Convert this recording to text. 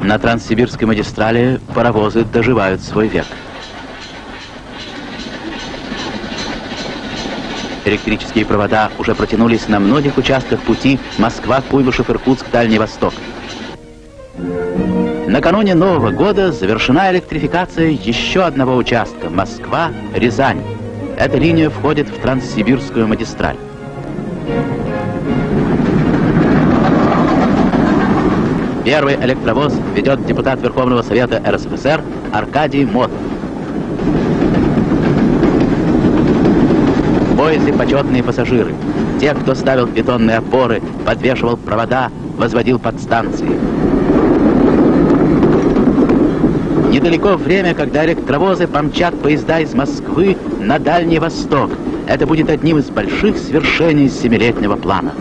На Транссибирской магистрали паровозы доживают свой век. Электрические провода уже протянулись на многих участках пути Москва, Куйбышев, Иркутск, Дальний Восток. Накануне Нового года завершена электрификация еще одного участка Москва-Рязань. Эта линия входит в Транссибирскую магистраль. Первый электровоз ведет депутат Верховного Совета РСФСР Аркадий Мот. В поезде почетные пассажиры. Те, кто ставил бетонные опоры, подвешивал провода, возводил подстанции. Недалеко время, когда электровозы помчат поезда из Москвы на Дальний Восток. Это будет одним из больших свершений семилетнего плана.